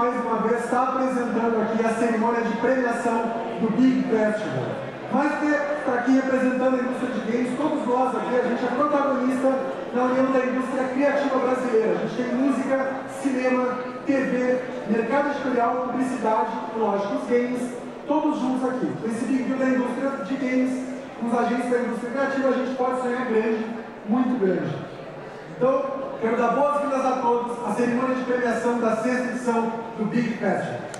mais uma vez estar apresentando aqui a cerimônia de premiação do Big Festival. Mais que estar aqui representando a indústria de games, todos nós aqui, a gente é protagonista na união da indústria criativa brasileira. A gente tem música, cinema, TV, mercado editorial, publicidade lógico, os games, todos juntos aqui. Esse Big Deal da indústria de games, com os agentes da indústria criativa, a gente pode sonhar grande, muito grande. Então, quero dar boas-vindas a todos à cerimônia de premiação da sexta edição do Big Festival.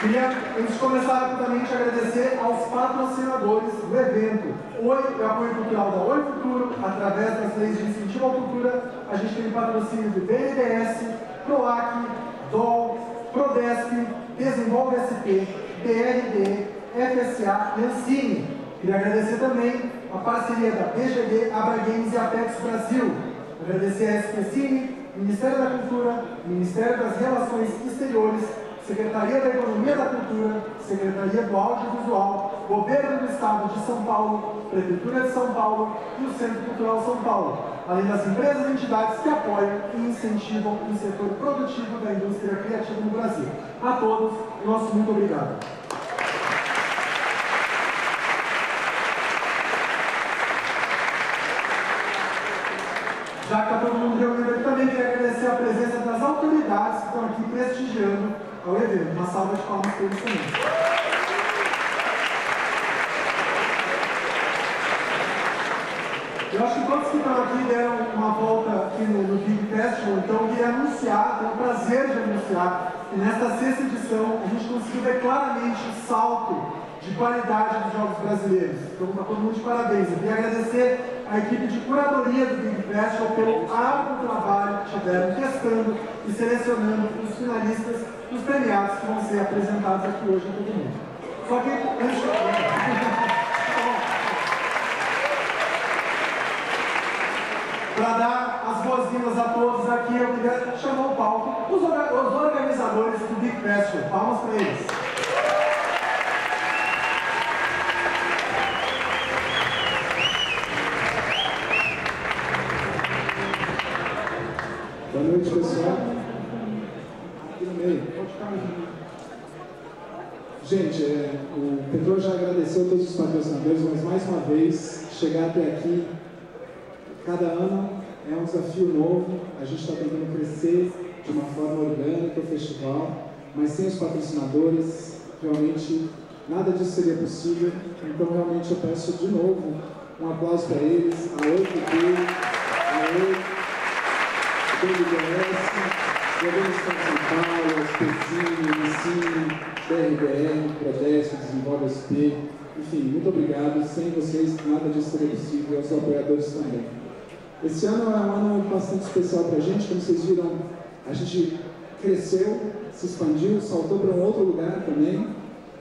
Queria, antes de começar rapidamente, agradecer aos patrocinadores do evento. Oi é apoio cultural da Oi Futuro, através das leis de incentivo à cultura, a gente tem patrocínio do BNDES, PROAC, DOL, PRODESP, Desenvolve SP, BRD, FSA Ancine. Queria agradecer também a parceria da BGD, Abra Games e Apex Brasil. Agradecer a SPCine, Ministério da Cultura, Ministério das Relações Exteriores, Secretaria da Economia da Cultura, Secretaria do Audiovisual, Governo do Estado de São Paulo, Prefeitura de São Paulo e o Centro Cultural São Paulo, além das empresas e entidades que apoiam e incentivam o setor produtivo da indústria criativa no Brasil. A todos, nosso muito obrigado. Já que está todo mundo reunido aqui, também queria agradecer a presença das autoridades que estão aqui prestigiando ao evento. Uma salva de palmas para eles também. Eu acho que todos que estão aqui deram uma volta aqui no, no Big Festival, então eu queria anunciar, tenho o prazer de anunciar, que nesta sexta edição a gente conseguiu ver claramente o salto de qualidade dos jogos brasileiros. Então, está todo mundo de parabéns. Eu queria agradecer a equipe de curadoria do Big Festival pelo árduo trabalho que tiveram testando e selecionando os finalistas e os premiados que vão ser apresentados aqui hoje a todo mundo. Só que, antes. Para dar as boas-vindas a todos aqui, eu queria chamar o palco os, os organizadores do Big Festival. Palmas para eles. Pessoal. Aqui no meio. Gente, é, o Pedro já agradeceu todos os patrocinadores, mas mais uma vez, chegar até aqui, cada ano é um desafio novo. A gente está tentando crescer de uma forma orgânica o festival, mas sem os patrocinadores, realmente nada disso seria possível. Então, realmente, eu peço de novo um aplauso para eles, a 8D, a 8 BNDES, Governo do Estado de São Paulo, SPCine, Ensine, BRBR, Prodesp, Desenvolve SP, enfim, muito obrigado. Sem vocês, nada disso seria possível, aos apoiadores também. Esse ano é um ano bastante especial para a gente, como vocês viram, a gente cresceu, se expandiu, saltou para um outro lugar também.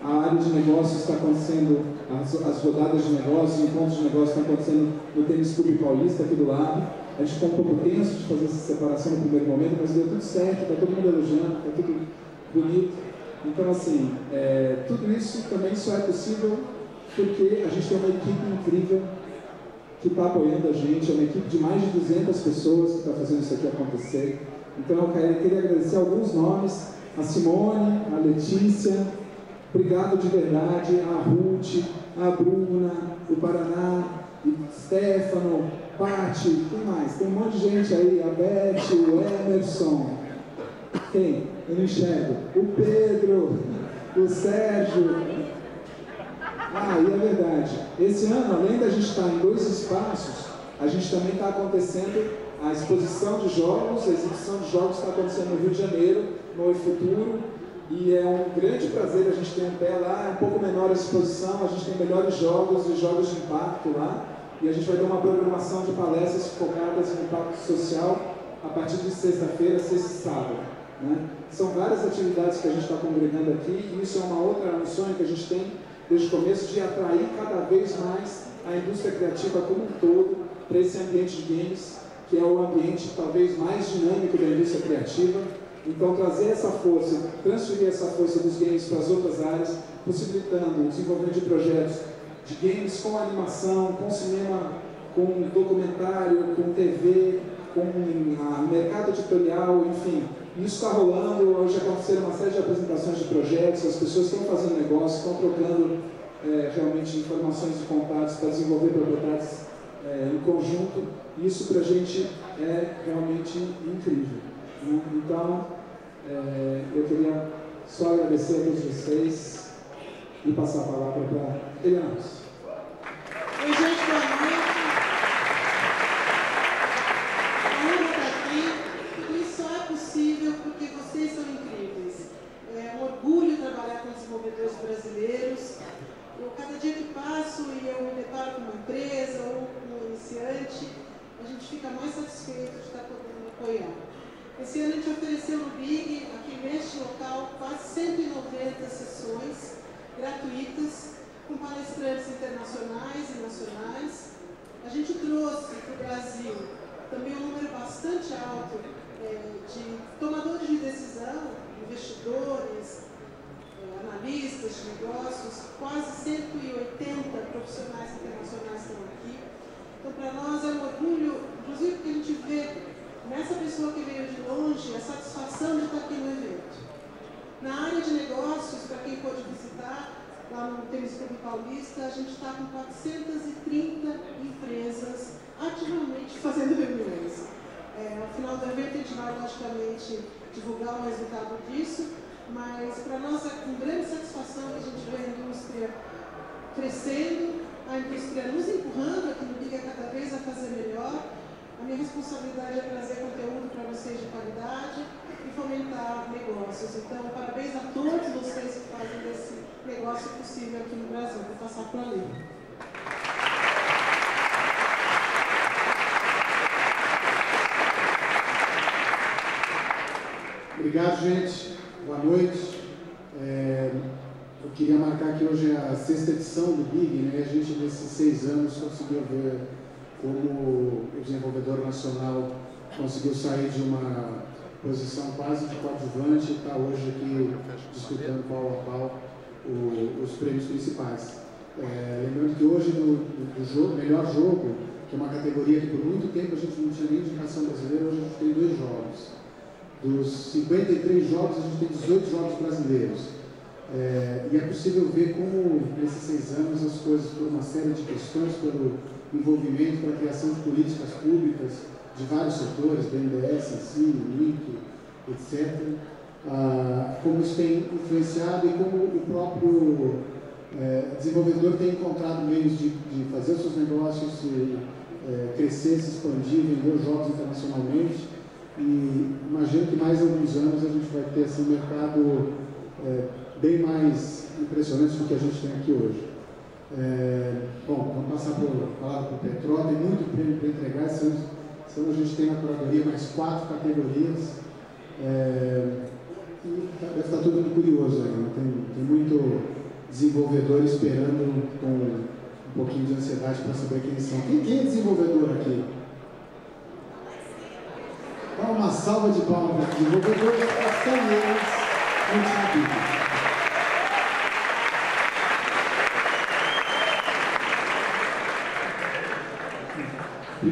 A área de negócios está acontecendo, as, as rodadas de negócios, encontros de negócios estão acontecendo no Tênis Clube Paulista, aqui do lado. A gente ficou um pouco tenso de fazer essa separação no primeiro momento, mas deu tudo certo, está todo mundo elogiando, está tudo bonito. Então, assim, é, tudo isso também só é possível porque a gente tem uma equipe incrível que está apoiando a gente, é uma equipe de mais de 200 pessoas que está fazendo isso aqui acontecer. Então, eu queria agradecer alguns nomes, a Simone, a Letícia, obrigado de verdade, a Ruth, a Bruna, o Paraná, Stefano, Pati, quem mais? Tem um monte de gente aí, a Beth, o Emerson, quem? Eu não enxergo. O Pedro, o Sérgio. Ah, e é verdade. Esse ano, além da gente estar em dois espaços, a gente também está acontecendo a exposição de jogos, a exibição de jogos está acontecendo no Rio de Janeiro, no Oi Futuro, e é um grande prazer a gente ter um pé lá, é um pouco menor a exposição, a gente tem melhores jogos e jogos de impacto lá, e a gente vai ter uma programação de palestras focadas no impacto social a partir de sexta-feira, sexta e sábado. Né? São várias atividades que a gente está congregando aqui e isso é uma outra um sonho que a gente tem desde o começo de atrair cada vez mais a indústria criativa como um todo para esse ambiente de games, que é o ambiente talvez mais dinâmico da indústria criativa. Então, trazer essa força, transferir essa força dos games para as outras áreas, possibilitando o desenvolvimento de projetos de games com animação, com cinema, com documentário, com TV, com a mercado editorial, enfim. Isso está rolando, hoje aconteceram uma série de apresentações de projetos, as pessoas estão fazendo negócio, estão trocando é, realmente informações e contatos para desenvolver propriedades é, em conjunto. Isso para a gente é realmente incrível. Né? Então, é, eu queria só agradecer a todos vocês e passar a palavra para Eliana. Oi, gente, boa noite. Honra está aqui. E só é possível porque vocês são incríveis. É um orgulho trabalhar com desenvolvedores brasileiros. Eu, cada dia que passo e eu me deparo com uma empresa ou com um iniciante, a gente fica mais satisfeito de estar podendo apoiar. Esse ano a gente ofereceu no Big, aqui neste local, quase 190 sessões gratuitas com palestrantes internacionais e nacionais. A gente trouxe para o Brasil também um número bastante alto é, de tomadores de decisão, investidores, é, analistas de negócios, quase 180 profissionais internacionais estão aqui. Então, para nós é um orgulho, inclusive porque a gente vê nessa pessoa que veio de longe a satisfação de estar aqui no evento. Na área de negócios, para quem pode visitar, lá no Clube Paulista, a gente está com 430 empresas ativamente fazendo reuniões. É, ao final do evento a gente vai, logicamente, divulgar o resultado disso, mas para nós é com grande satisfação que a gente vê a indústria crescendo, a indústria nos empurrando aqui no Liga cada vez a fazer melhor. A minha responsabilidade é trazer conteúdo para vocês de qualidade e fomentar negócios. Então, parabéns a todos vocês que fazem desse negócio possível aqui no Brasil. Vou passar para a Lê. Obrigado, gente. Boa noite. É, eu queria marcar que hoje é a sexta edição do Big, né? A gente, nesses seis anos, conseguiu ver como o desenvolvedor nacional conseguiu sair de uma posição quase de coadjuvante e está hoje aqui disputando pau a pau o, os prêmios principais. É, lembrando que hoje, no, no jogo, melhor jogo, que é uma categoria que por muito tempo a gente não tinha nem indicação brasileira, hoje a gente tem dois jogos. Dos 53 jogos, a gente tem 18 jogos brasileiros. É, e é possível ver como, nesses seis anos, as coisas, por uma série de questões, pelo envolvimento para a criação de políticas públicas de vários setores, BNDES, si, NIC, etc., ah, como isso tem influenciado e como o próprio é, desenvolvedor tem encontrado meios de, de fazer os seus negócios, e, é, crescer, se expandir, vender os jogos internacionalmente e imagino que mais alguns anos a gente vai ter assim, um mercado é, bem mais impressionante do que a gente tem aqui hoje. É, bom, vamos passar por, palavra para o Petró, tem muito prêmio para entregar, esse ano, a gente tem na curadoria mais quatro categorias. É, e deve estar todo mundo curioso ainda, tem, tem muito desenvolvedor esperando com um pouquinho de ansiedade para saber quem são. Quem, quem é desenvolvedor aqui? Dá uma salva de palmas para os desenvolvedores, são eles muito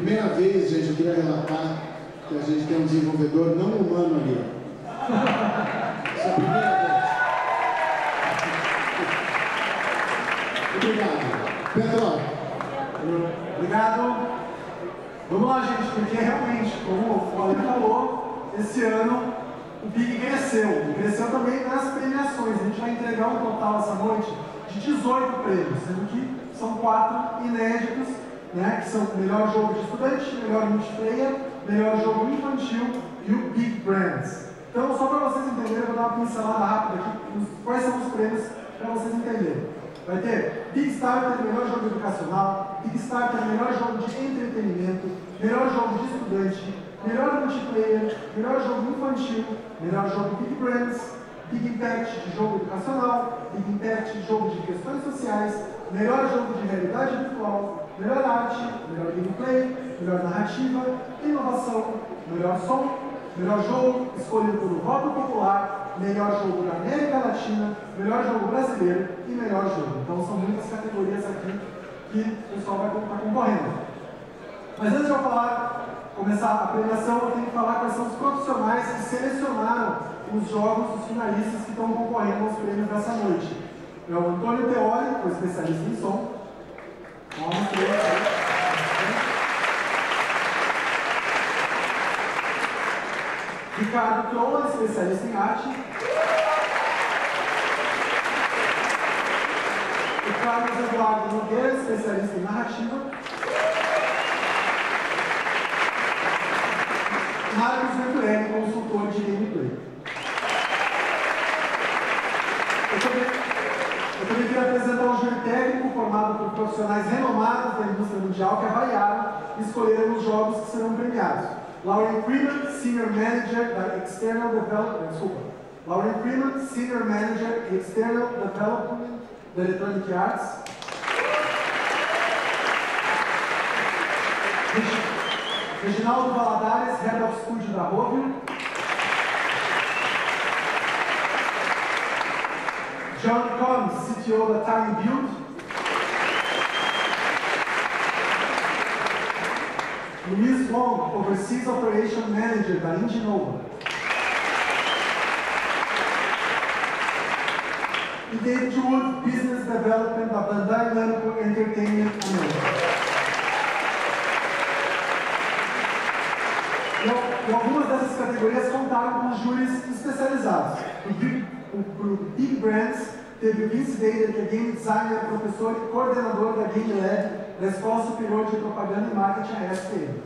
Primeira vez, gente, eu queria relatar que a gente tem um desenvolvedor não humano ali. Essa é a primeira vez. Obrigado. Pedro. Obrigado. Vamos lá, gente, porque realmente, como o Ale falou, esse ano o Big cresceu. Cresceu também nas premiações. A gente vai entregar um total essa noite de 18 prêmios, sendo que são quatro inéditos né, que são o melhor jogo de estudante, melhor multiplayer, melhor jogo infantil e o Big Brands. Então, só para vocês entenderem, eu vou dar uma pincelada rápida aqui, quais são os prêmios para vocês entenderem. Vai ter Big Starter, melhor jogo educacional, Big Starter, melhor jogo de entretenimento, melhor jogo de estudante, melhor multiplayer, melhor jogo infantil, melhor jogo Big Brands, Big Impact de jogo educacional, Big Impact de jogo de questões sociais, melhor jogo de realidade virtual, melhor arte, melhor gameplay, melhor narrativa, inovação, melhor som, melhor jogo escolhido pelo voto popular, melhor jogo da América Latina, melhor jogo brasileiro e melhor jogo. Então são muitas categorias aqui que o pessoal vai estar concorrendo. Mas antes de eu falar, começar a premiação, eu tenho que falar quais são os profissionais que selecionaram os jogos dos finalistas que estão concorrendo aos prêmios dessa noite. É o Antônio Teori, que é especialista em som. Ricardo Trolla, especialista em arte. O Carlos Eduardo Nogueira, especialista em narrativa. Marcos Venturelli, consultor de gameplay. Eu também, eu também queria apresentar formado por profissionais renomados da indústria mundial que avaliaram e escolheram os jogos que serão premiados. Lauren Freeman, Senior Manager da External Development, desculpa. Lauren Freeman, Senior Manager External Development da Electronic Arts. Reginaldo Valadares, Head of Studio da Rovio. John Combs, CTO da Time Build. Luiz Wong, Overseas Operation Manager da Indinova. E David Wood, Business Development da Bandai Namco Entertainment America. E algumas dessas categorias contaram com júris especializados. Para o Big Brands, teve o Vince Vader, que é Game Designer, professor e coordenador da Game Lab da Escola Superior de Propaganda e Marketing, a SPM.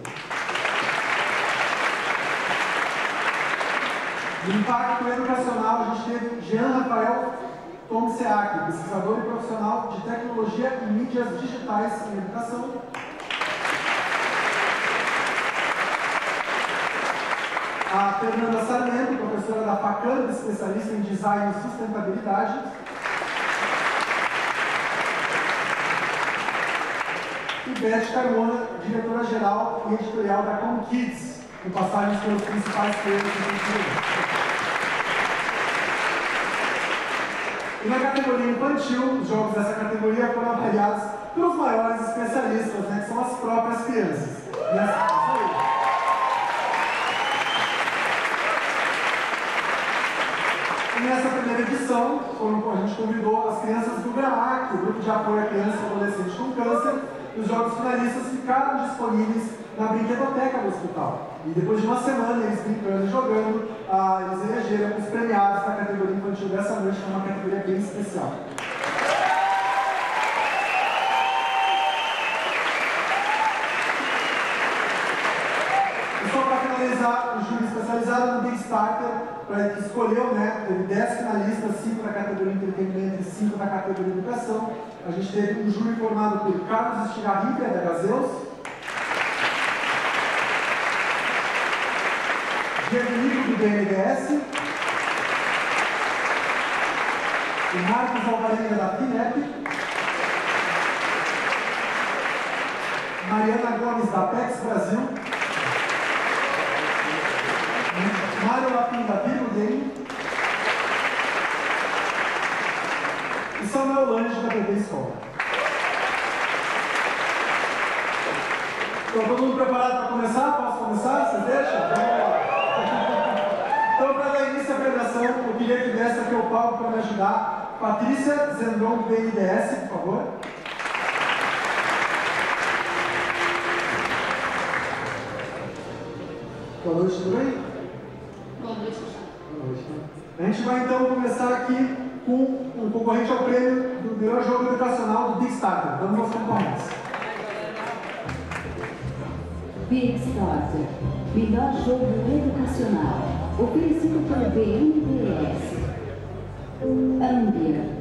No impacto educacional, a gente teve Jean Rafael Tomseak, pesquisador e profissional de tecnologia e mídias digitais em educação, a Fernanda Sarmento, professora da FACAN, especialista em design e sustentabilidade. E Beth Carmona, diretora-geral e editorial da Com Kids, com passagens pelos principais prêmios do cultura. E na categoria infantil, os jogos dessa categoria foram avaliados pelos maiores especialistas, né, que são as próprias crianças. E as, nessa primeira edição, a gente convidou as crianças do GRAAC, o Grupo de Apoio à Criança e Adolescente com Câncer, os jogos finalistas ficaram disponíveis na brinquedoteca do hospital. E depois de uma semana, eles brincando e jogando, ah, eles elegeram os premiados da categoria infantil dessa noite, que é uma categoria bem especial. E só para finalizar, o júri especializado no Big Starter que escolheu, né, teve 10 finalistas, 5 na categoria entretenimento e 5 na categoria educação. A gente teve um júri formado por Carlos Estigarrica, da Gazeus, Diego do BNDES, o Marcos Alvarenga, da FINEP, Mariana Gomes, da PEX Brasil, Mário Lapim da Vivo Game. E Samuel Lange da BB Escola. Então, todo mundo preparado para começar? Posso começar? Você deixa? Vamos lá. Então, para dar início à premiação, eu queria que desse aqui o palco para me ajudar. Patrícia Zendron, do BNDES, por favor. Boa noite, tudo bem? A gente vai então começar aqui com o concorrente ao prêmio do melhor jogo educacional do Big Starter. Vamos aos concorrentes. Big Starter, melhor jogo educacional, oferecido pelo BNDES. Ambia.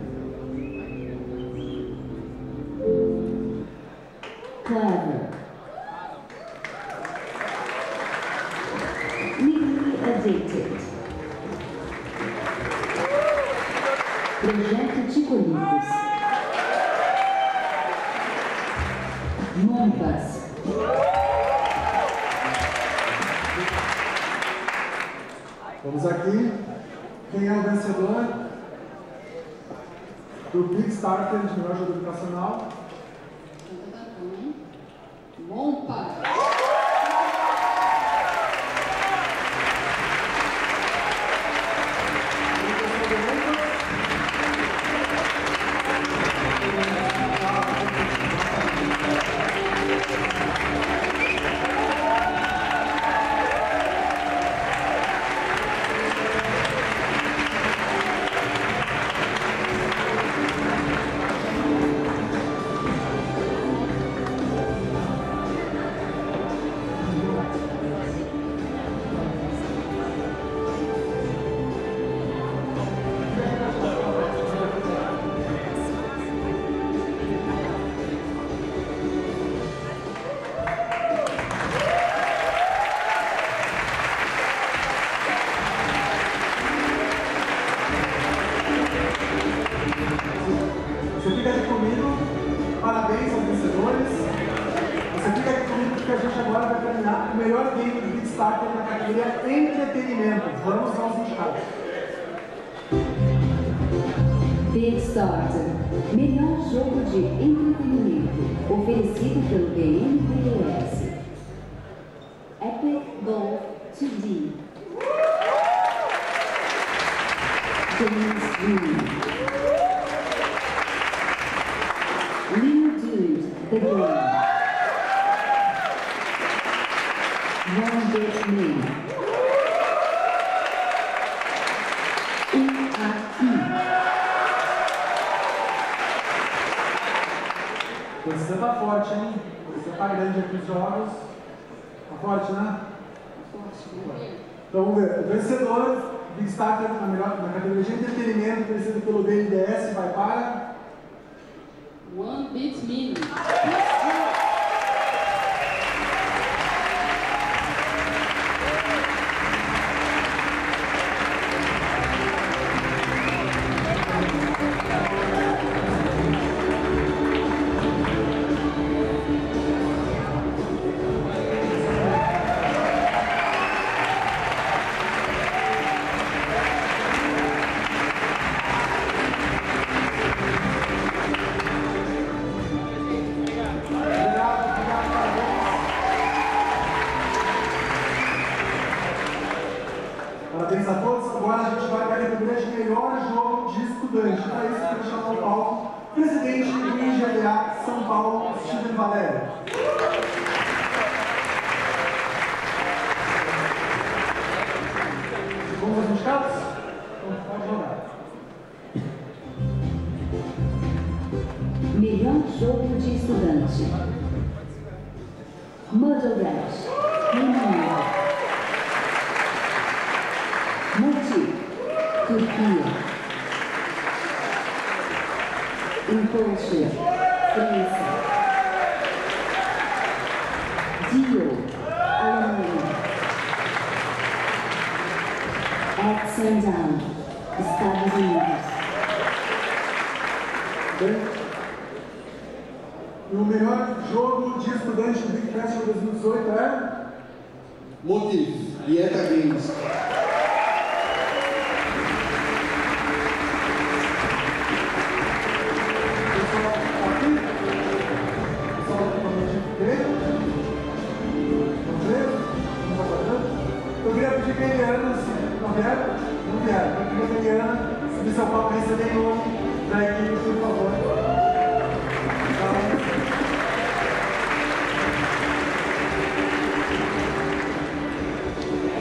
Eu queria pedir que a Eliana, não vieram, não vieram. Eu queria que a Eliana subir seu palco e receber em nome da equipe, por favor.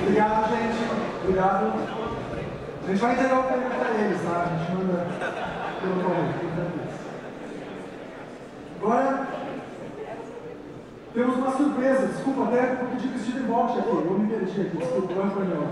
Obrigado, gente. Obrigado. A gente vai entregar o prêmio para eles, tá? A gente manda pelo correio. fiquem tranquilos. Agora, temos uma surpresa. Desculpa, até vou pedir que o Steven volte aqui. Eu me perdi aqui, desculpa, para mim.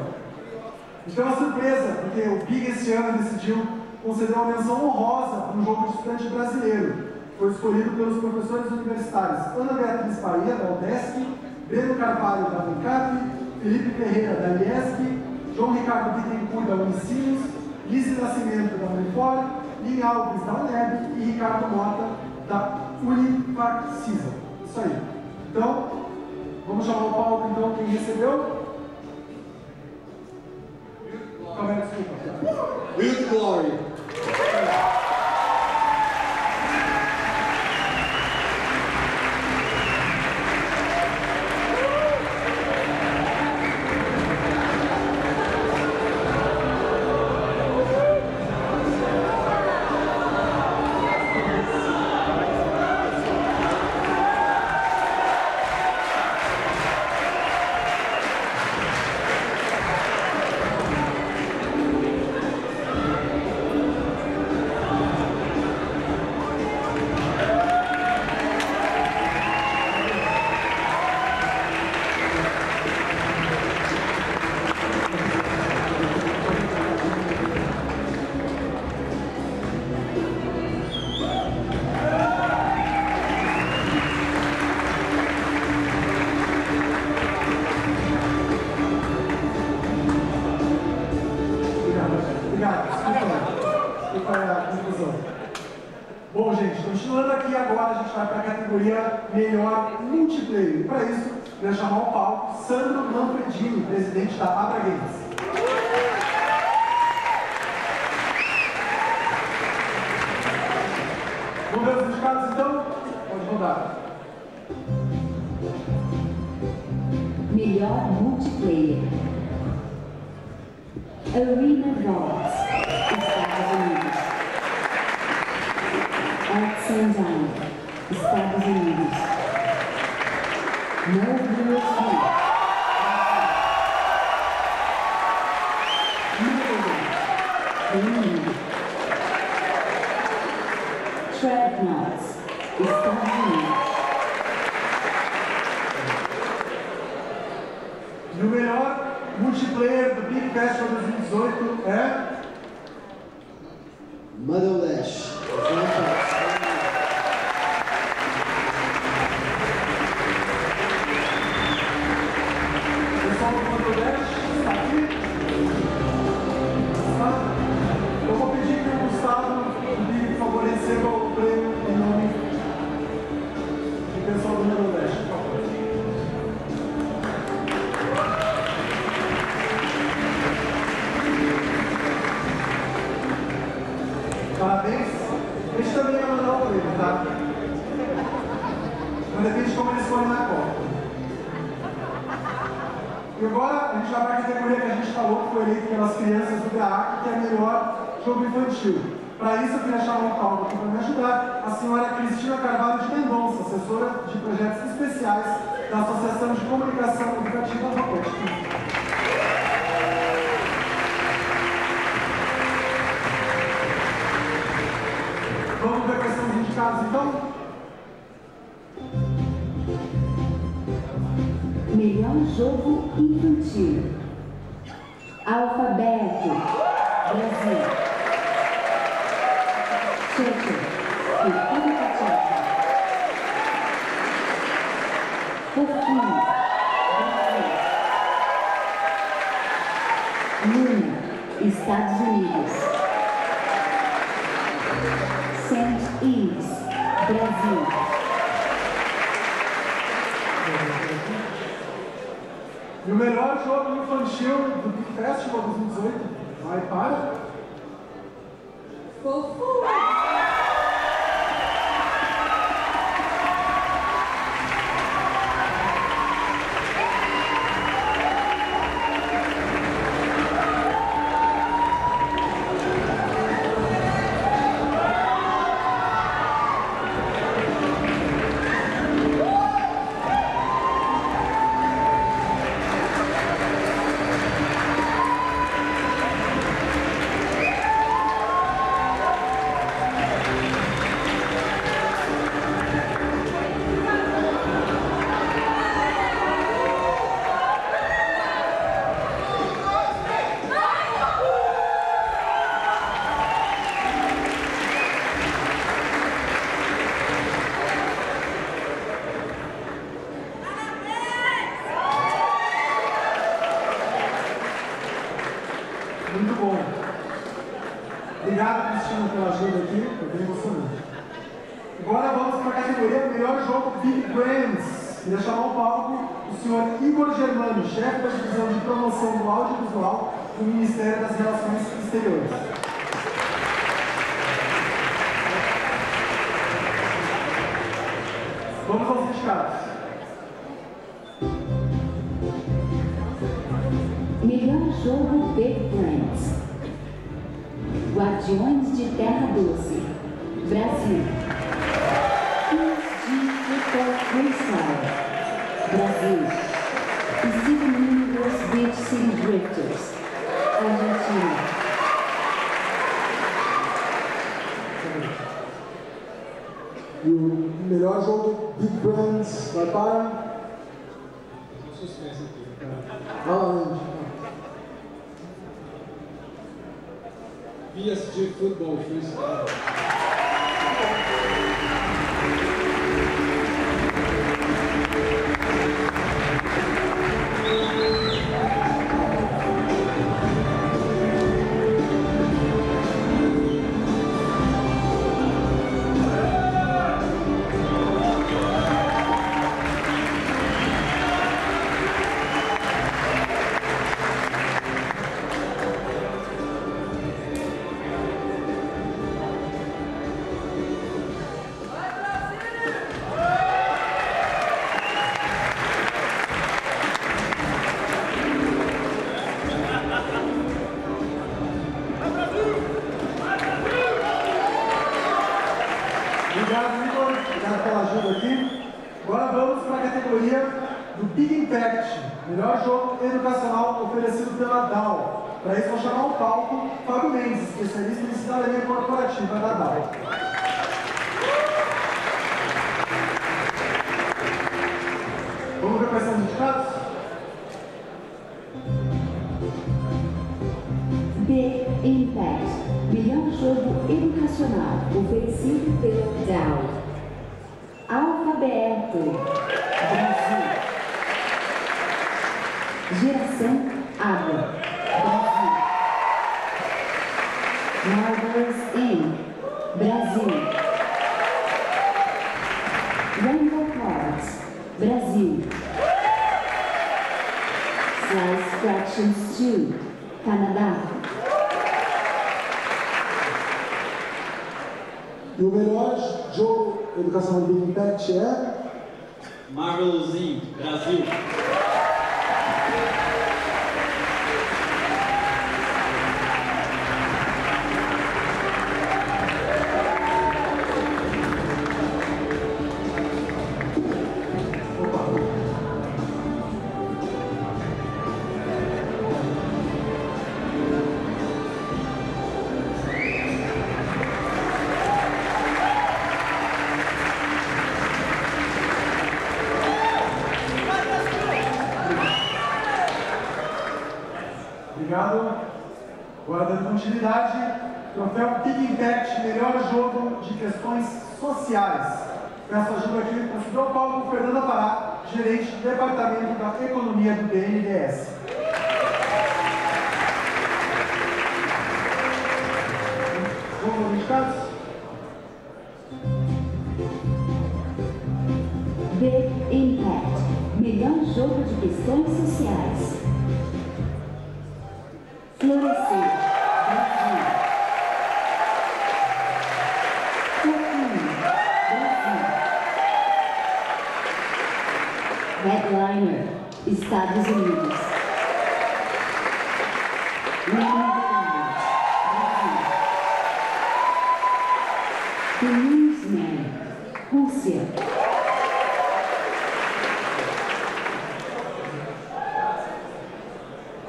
Então é uma surpresa, porque o Big esse ano decidiu conceder uma menção honrosa para um jogo de estudante brasileiro. Foi escolhido pelos professores universitários Ana Beatriz Faria, da UDESC, Breno Carvalho, da UNCAP, Felipe Ferreira, da IESC, João Ricardo Bittencourt, da Unicinos, Lice Nascimento, da Unifor, Lini Alves, da UNEB e Ricardo Mota, da Unifaccisa. Isso aí. Então, vamos chamar o palco então quem recebeu? Calma é, desculpa. Will Glory. jogo infantil. Para isso, eu queria chamar o Paulo aqui para me ajudar, a senhora Cristina Carvalho de Mendonça, assessora de projetos especiais da Associação de Comunicação Educativa Robótica. Vamos ver quem são os indicados, então? Melhor jogo infantil. Alfabeto. Brasil. melhor jogo infantil do Big Festival 2018 vai para. Fofura! PSG Futebol Freestyle. E o melhor jogo Educação Livre Impact é? Marvel Brasil.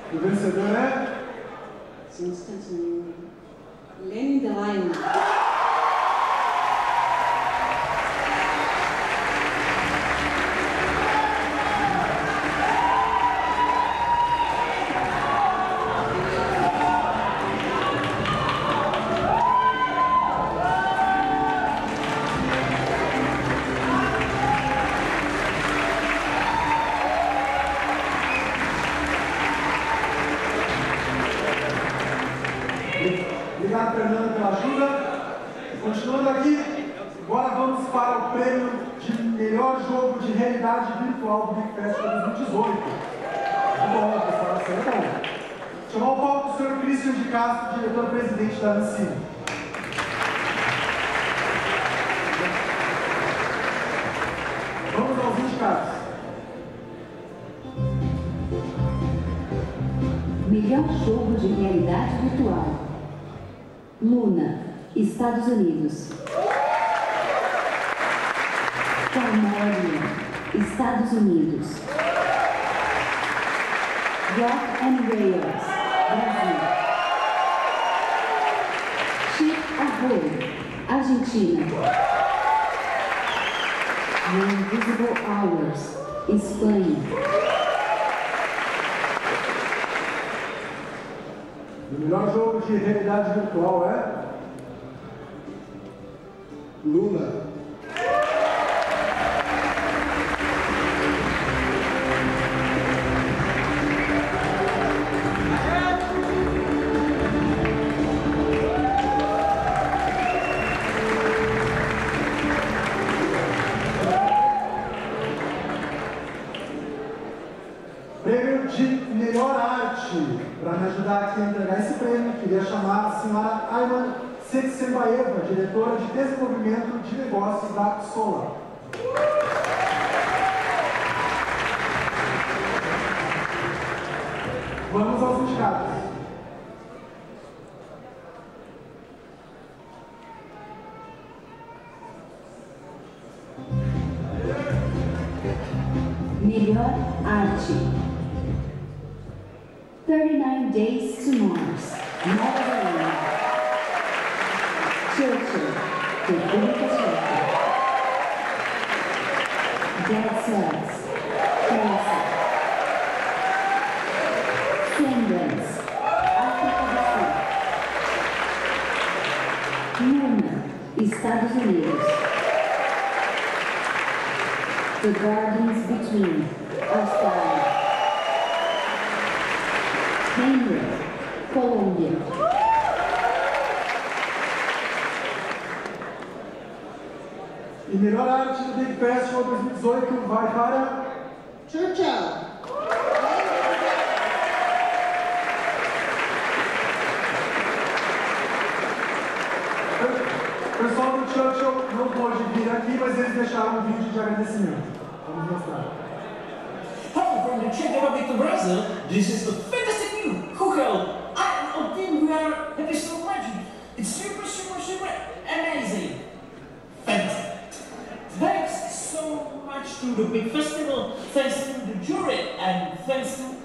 Professor Dora. So, Lenin the Lion. Seksembaeva, diretora de desenvolvimento de negócios da The Czech Republic to Brazil. This is the fantastic new Kukel. I am team we are happy so much. It's super, super, super amazing. Fantastic. Thanks so much to the big festival. Thanks to the jury and thanks to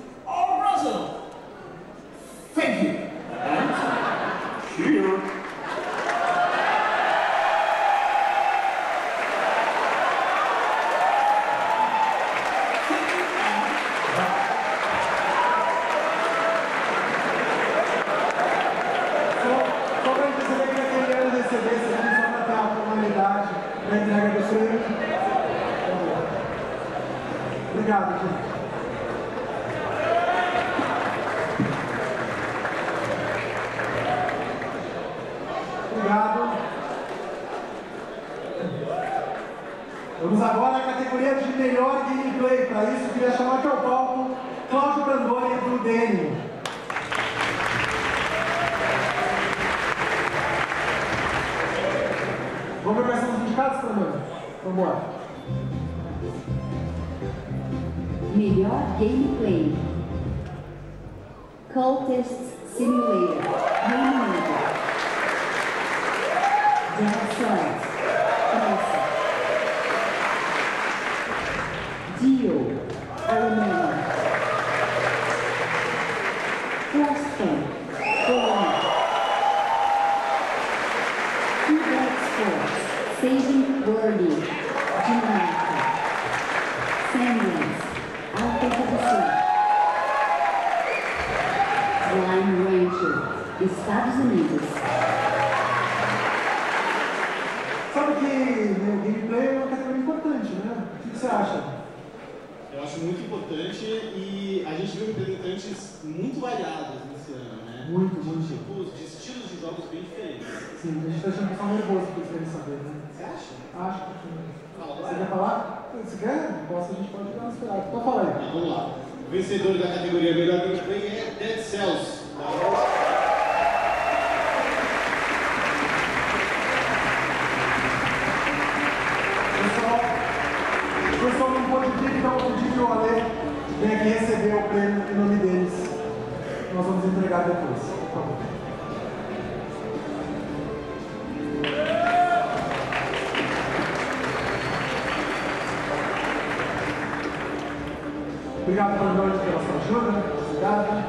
Estados Unidos. Sabe que né, gameplay é uma categoria importante, né? O que que você acha? Eu acho muito importante e a gente viu representantes muito variados nesse ano, né? Muito, de muito. tipos, de estilos de jogos bem diferentes. Sim, a gente está achando que tá nervoso porque eles querem saber, né? Você acha? Acho que sim. Fala, Você quer falar? Você quer? Posso, a gente pode dar uma esperada. Então fala aí. Vamos lá. vencedor da categoria Melhor Gameplay é Dead Cells. Pessoal, o pessoal não pode vir, então Ale venha aqui receber o prêmio em nome deles. Nós vamos entregar depois. Obrigado pela noite, pela sua ajuda. Obrigado.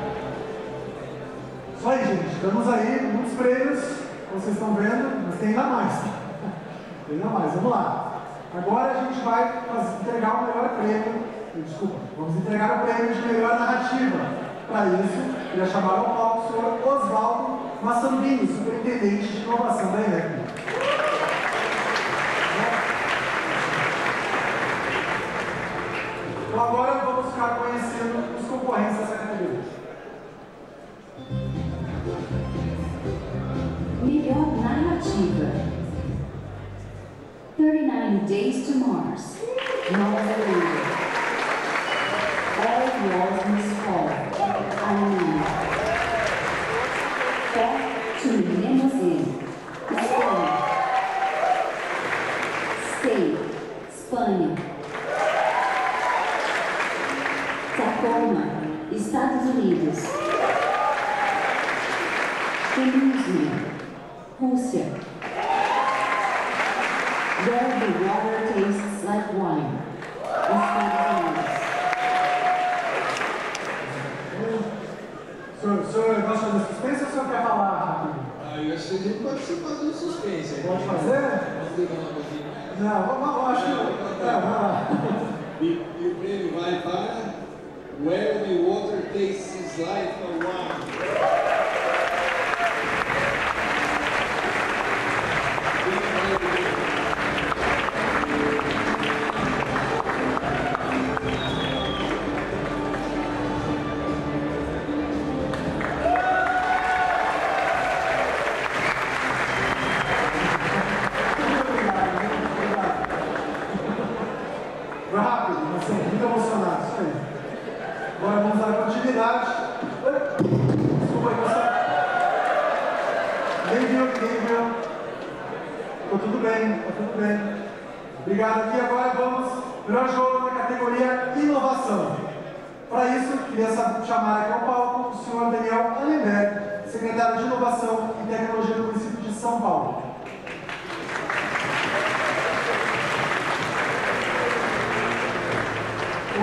Isso aí, gente. Estamos aí, muitos prêmios, como vocês estão vendo, mas tem ainda mais. Tem ainda mais. Vamos lá. Agora a gente vai entregar o melhor prêmio. Desculpa, vamos entregar o prêmio de melhor narrativa. Para isso, queria chamar ao palco o senhor Oswaldo Massambini, superintendente de inovação da INEP. Então agora vamos ficar conhecendo os concorrentes dessa categoria. Melhor narrativa. 39 Days to Mars. Zelândia. all yours, Miss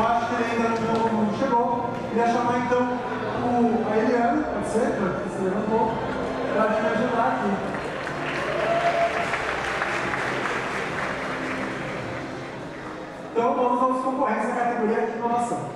Eu acho que ele ainda não, chegou. Queria chamar então o, a Eliana, pode ser, que se levantou, para me ajudar aqui. Então vamos aos concorrentes da categoria de. Inovação.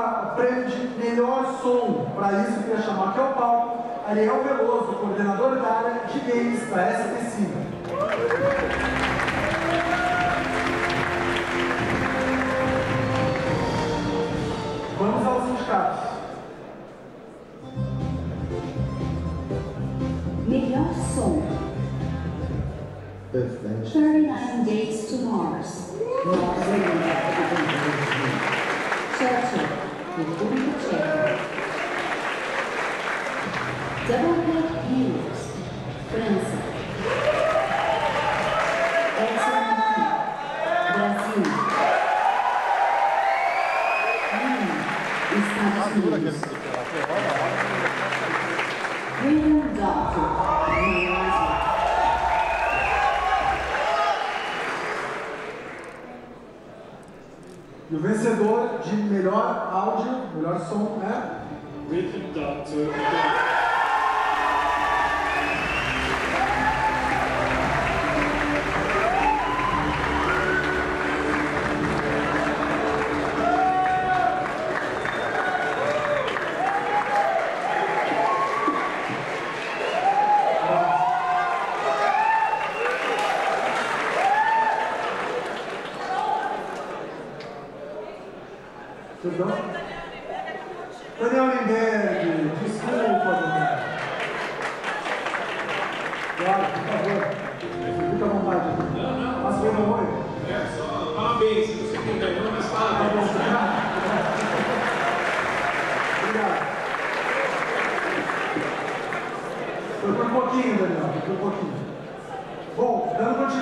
Para o prêmio de melhor som. Para isso, eu queria chamar aqui ao palco Ariel Veloso, coordenador da área de games da SPC. Vamos aos sindicatos. Melhor som. bastante. 39 days to Mars. 그리고 행복해요. Melhor som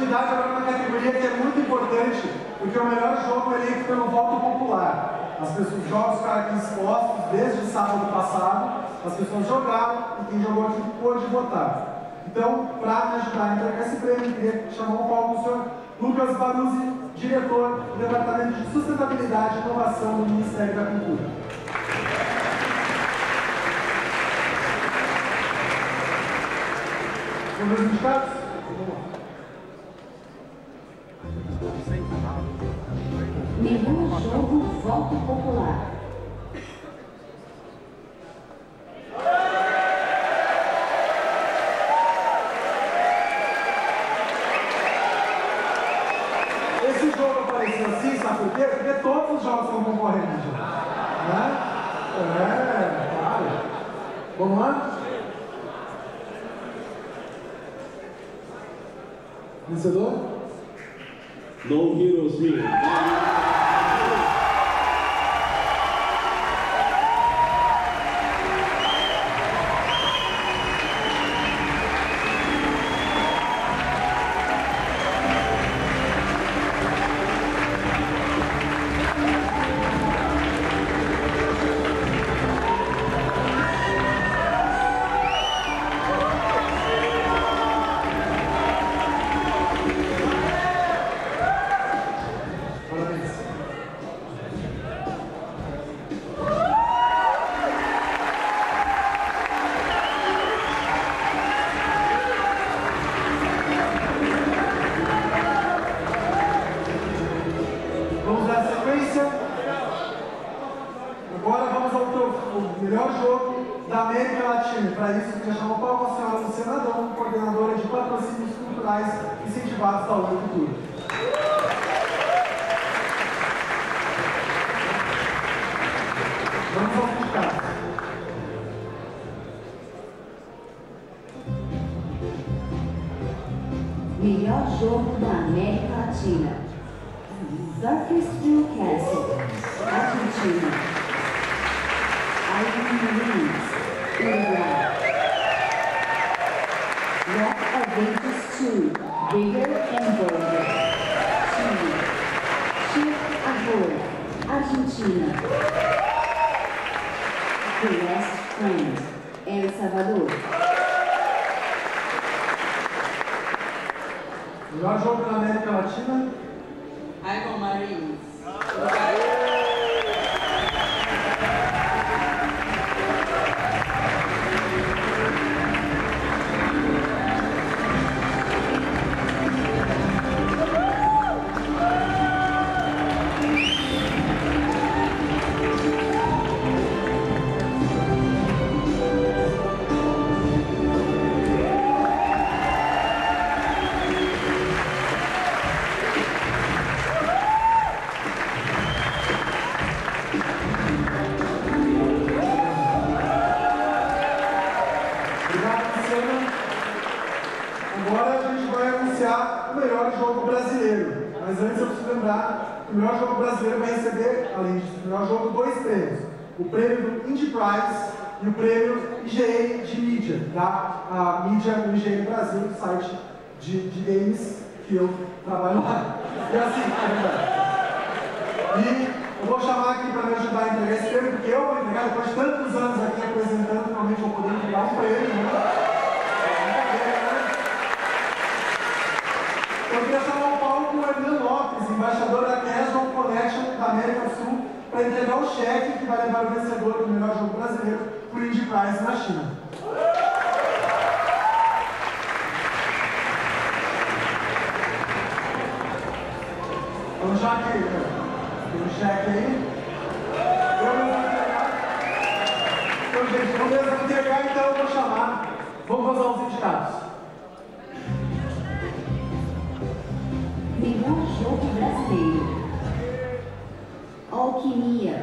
dando continuidade agora na categoria que é muito importante, porque o melhor jogo é eleito pelo voto popular. As pessoas, os jogos ficaram aqui expostos desde sábado passado, as pessoas jogaram e quem jogou aqui pôde votar. Então, para me ajudar a entregar esse prêmio, queria chamar o palco o senhor Lucas Baruzzi, diretor do Departamento de Sustentabilidade e Inovação do Ministério da Cultura. Os indicados? Vamos lá. Voto Popular. Esse jogo apareceu assim, sabe por quê? Porque todos os jogos estão concorrendo. Né? É, claro. Vamos lá? Vencedor? No Heroes Me. A mídia do IGN Brasil, site de, de games que eu trabalho lá. E assim, é. E eu vou chamar aqui para me ajudar a entregar esse prêmio, porque eu vou entregar depois de tantos anos aqui apresentando, finalmente vou poder entregar um prêmio. Né? Eu queria chamar ao palco o Hernan Lopes, embaixador da Casual Connection da América do Sul, para entregar o cheque que vai levar o vencedor do melhor jogo brasileiro o Indie Prize na China. Então, já que tem um cheque aí, eu vou entregar. Então, gente, mesmo vou entregar, então eu vou chamar. Vamos fazer os indicados. Melhor jogo brasileiro. Alquimia.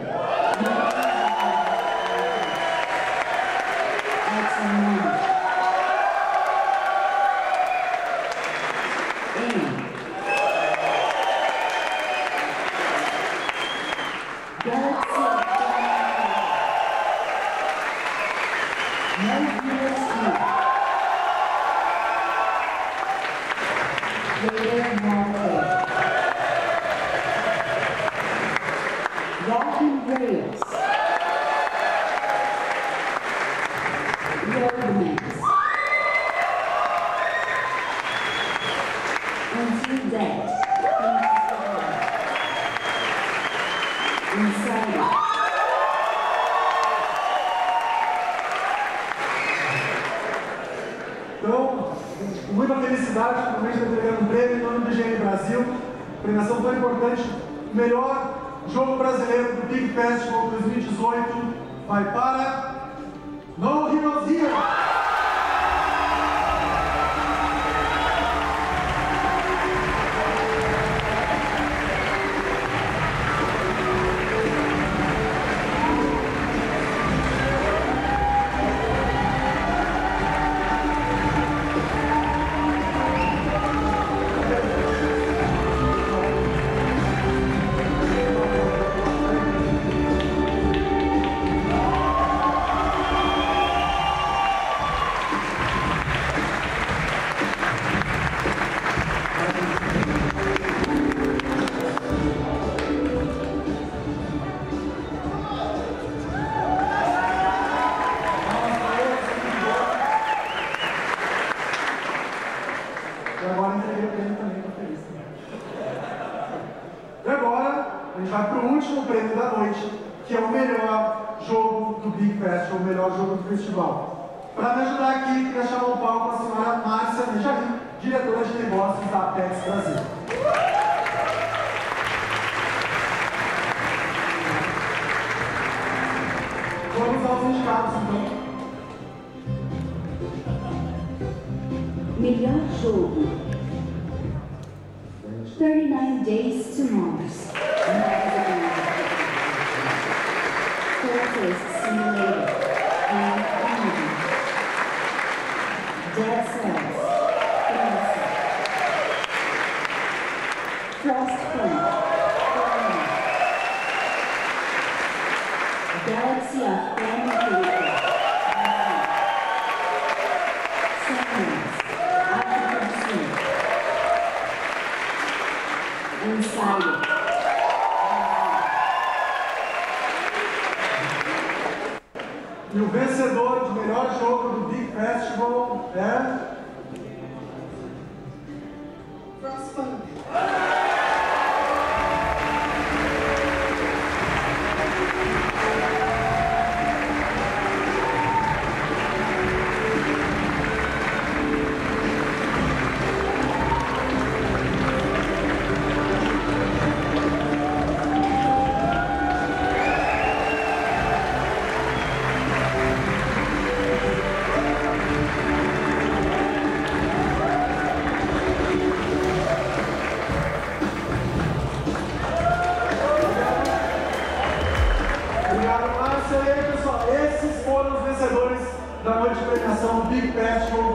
David Marquez. Walton Graves. Diretora de negócios da Apex Brasil. Vamos aos indicados, então. Melhor jogo. 39 Days to Mars. De premiação